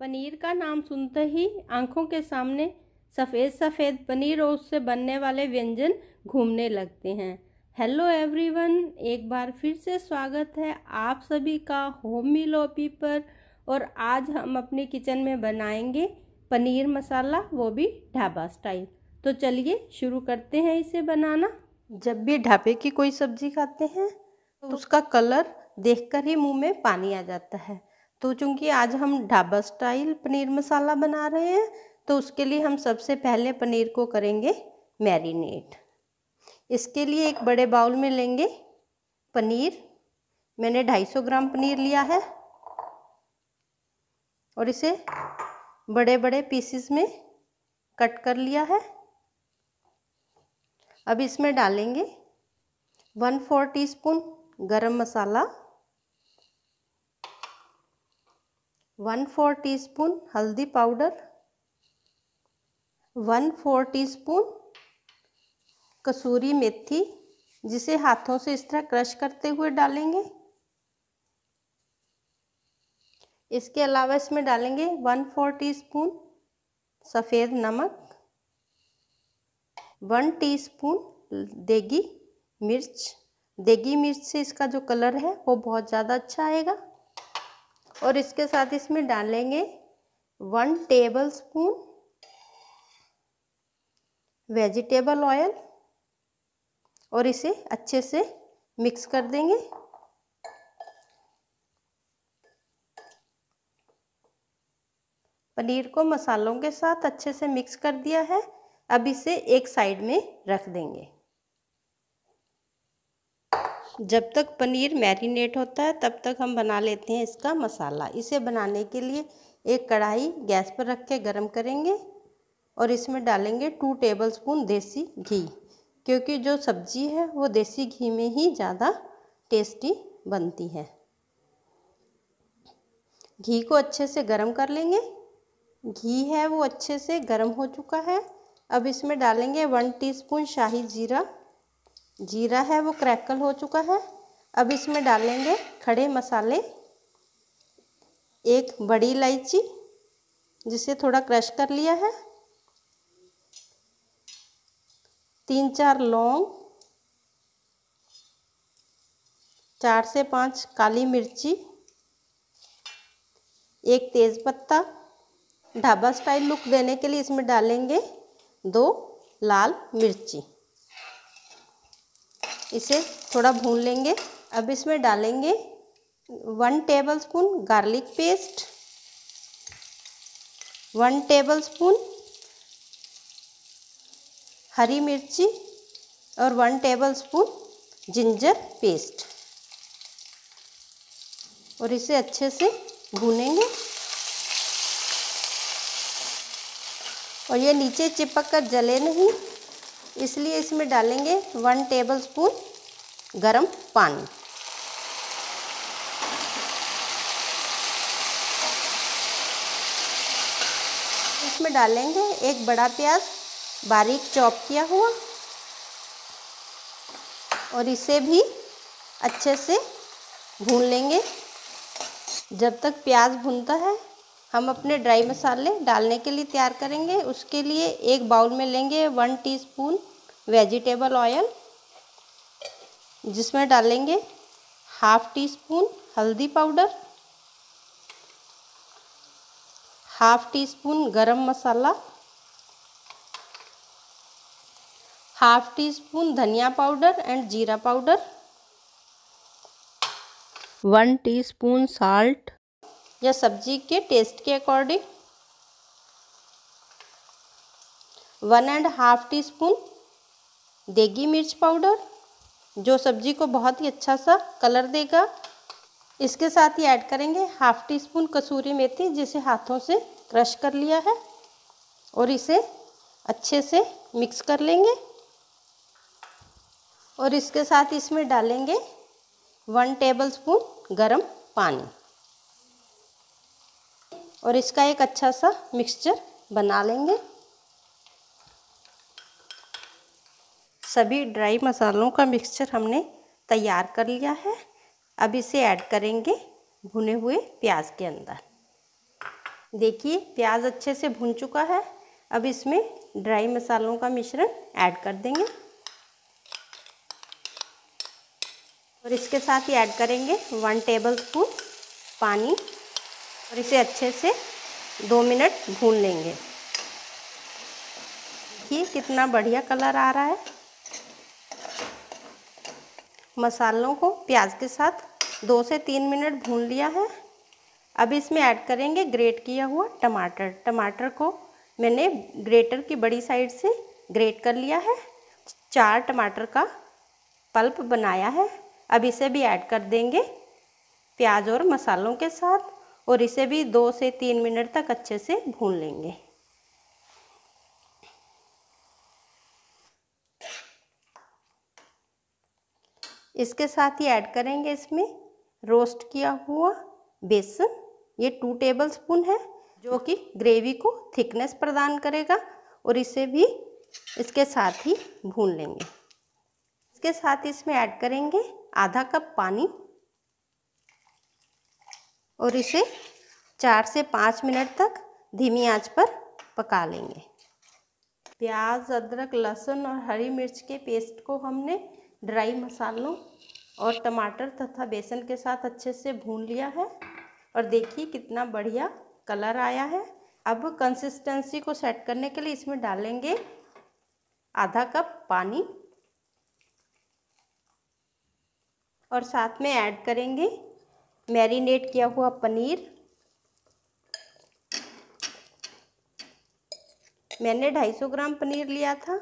पनीर का नाम सुनते ही आँखों के सामने सफ़ेद सफ़ेद पनीर और उससे बनने वाले व्यंजन घूमने लगते हैं। हेलो एवरीवन एक बार फिर से स्वागत है आप सभी का होम मिलोपी पर और आज हम अपने किचन में बनाएँगे पनीर मसाला, वो भी ढाबा स्टाइल तो चलिए शुरू करते हैं इसे बनाना। जब भी ढाबे की कोई सब्ज़ी खाते हैं तो उसका कलर देखकर ही मुँह में पानी आ जाता है। तो चूँकि आज हम ढाबा स्टाइल पनीर मसाला बना रहे हैं तो उसके लिए हम सबसे पहले पनीर को करेंगे मैरिनेट। इसके लिए एक बड़े बाउल में लेंगे पनीर। मैंने 250 ग्राम पनीर लिया है और इसे बड़े बड़े पीसेस में कट कर लिया है। अब इसमें डालेंगे one four teaspoon garam masala. One four teaspoon हल्दी powder, one four teaspoon kasuri methi, जिसे हाथों से इस तरह क्रश करते हुए डालेंगे। इसके अलावा इसमें डालेंगे वन फोर टीस्पून सफ़ेद नमक, वन टीस्पून देगी मिर्च। देगी मिर्च से इसका जो कलर है वो बहुत ज़्यादा अच्छा आएगा। और इसके साथ इसमें डालेंगे one tablespoon vegetable oil और इसे अच्छे से मिक्स कर देंगे। पनीर को मसालों के साथ अच्छे से मिक्स कर दिया है। अब इसे एक साइड में रख देंगे। जब तक पनीर मैरिनेट होता है, तब तक हम बना लेते हैं इसका मसाला। इसे बनाने के लिए एक कढ़ाई गैस पर रख के गर्म करेंगे और इसमें डालेंगे टू टेबल स्पून देसी घी, क्योंकि जो सब्ज़ी है, वो देसी घी में ही ज़्यादा टेस्टी बनती है। घी को अच्छे से गर्म कर लेंगे। घी है, वो अच्छे से गर्म हो चुका है। अब इसमें डालेंगे वन टीस्पून शाही जीरा। जीरा है, वो क्रैकल हो चुका है। अब इसमें डालेंगे खड़े मसाले। एक बड़ी इलायची, जिसे थोड़ा क्रश कर लिया है। तीन चार लौंग, चार से पाँच काली मिर्ची, एक तेज़ पत्ता। ढाबा स्टाइल लुक देने के लिए इसमें डालेंगे दो लाल मिर्ची। इसे थोड़ा भून लेंगे। अब इसमें डालेंगे one tablespoon garlic paste, one tablespoon हरी मिर्ची और one tablespoon ginger paste. और इसे अच्छे से भूनेंगे। और ये नीचे चिपक कर जले नहीं। इसलिए इसमें डालेंगे वन टेबल स्पून गरम पानी। इसमें डालेंगे एक बड़ा प्याज, बारीक चॉप किया हुआ, और इसे भी अच्छे से भून लेंगे। जब तक प्याज भूनता है हम अपने ड्राई मसाले डालने के लिए तैयार करेंगे। उसके लिए एक बाउल में लेंगे वन टीस्पून वेजिटेबल ऑयल, जिसमें डालेंगे हाफ़ टी स्पून हल्दी powder, half teaspoon garam masala, half teaspoon धनिया पाउडर एंड जीरा पाउडर, वन टीस्पून साल्ट या सब्ज़ी के टेस्ट के according one and half teaspoon देगी मिर्च पाउडर जो सब्ज़ी को बहुत ही अच्छा सा कलर देगा। इसके साथ ही ऐड करेंगे हाफ़ टी स्पून कसूरी मेथी जिसे हाथों से क्रश कर लिया है और इसे अच्छे से मिक्स कर लेंगे। और इसके साथ इसमें डालेंगे वन टेबल स्पून गरम पानी और इसका एक अच्छा सा मिक्सचर बना लेंगे। सभी ड्राई मसालों का मिक्सचर हमने तैयार कर लिया है। अब इसे ऐड करेंगे भुने हुए प्याज के अंदर। देखिए, प्याज अच्छे से भुन चुका है। अब इसमें ड्राई मसालों का मिश्रण ऐड कर देंगे। और इसके साथ ही ऐड करेंगे वन टेबल स्पून पानी। और इसे अच्छे से दो मिनट भून लेंगे। देखिए कितना बढ़िया कलर आ रहा है। मसालों को प्याज के साथ दो से तीन मिनट भून लिया है। अब इसमें ऐड करेंगे ग्रेट किया हुआ टमाटर। टमाटर को मैंने ग्रेटर की बड़ी साइड से ग्रेट कर लिया है। चार टमाटर का पल्प बनाया है। अब इसे भी ऐड कर देंगे प्याज और मसालों के साथ। और इसे भी दो से तीन मिनट तक अच्छे से भून लेंगे। इसके साथ ही ऐड करेंगे इसमें रोस्ट किया हुआ बेसन। ये टू टेबल स्पून है, जो कि ग्रेवी को थिकनेस प्रदान करेगा और इसे भी इसके साथ ही भून लेंगे। इसके साथ इसमें ऐड करेंगे आधा कप पानी। और इसे चार से पाँच मिनट तक धीमी आँच पर पका लेंगे। प्याज, अदरक, लहसुन और हरी मिर्च के पेस्ट को हमने ड्राई मसालों और टमाटर तथा बेसन के साथ अच्छे से भून लिया है और देखिए कितना बढ़िया कलर आया है। अब कंसिस्टेंसी को सेट करने के लिए इसमें डालेंगे आधा कप पानी और साथ में ऐड करेंगे मैरिनेट किया हुआ पनीर। मैंने 250 ग्राम पनीर लिया था।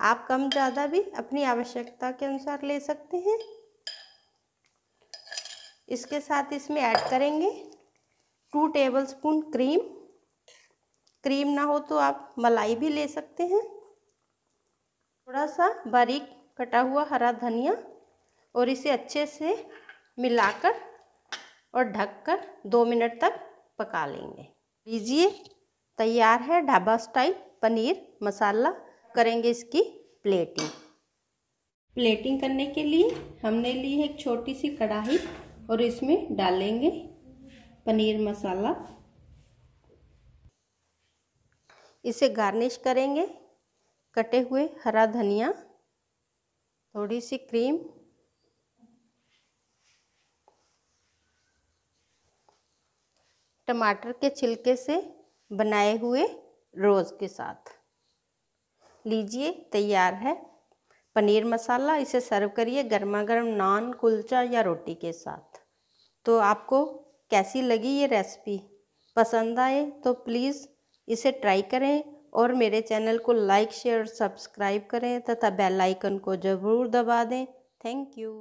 आप कम ज़्यादा भी अपनी आवश्यकता के अनुसार ले सकते हैं। इसके साथ इसमें ऐड करेंगे two tablespoon cream. Cream ना हो तो आप मलाई भी ले सकते हैं। थोड़ा सा बारीक कटा हुआ हरा धनिया और इसे अच्छे से मिलाकर और ढककर दो मिनट तक पका लेंगे। लीजिए, तैयार है ढाबा स्टाइल पनीर मसाला। करेंगे इसकी प्लेटिंग। प्लेटिंग करने के लिए हमने ली है एक छोटी सी कढ़ाई और इसमें डालेंगे पनीर मसाला। इसे गार्निश करेंगे। कटे हुए हरा धनिया, थोड़ी सी क्रीम टमाटर के छिलके से बनाए हुए रोज़ के साथ। लीजिए, तैयार है। पनीर मसाला इसे सर्व करिए गर्मा गर्म नान, कुलचा या रोटी के साथ। तो आपको कैसी लगी ये रेसिपी? पसंद आए तो प्लीज़ इसे ट्राई करें और मेरे चैनल को लाइक, शेयर सब्सक्राइब करें तथा बेल आइकन को ज़रूर दबा दें। Thank you.